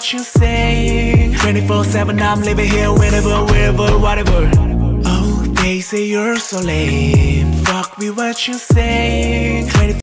what you say. 24-7 I'm living here whenever, wherever, whatever. Oh, they say you're so lame. Fuck me what you say.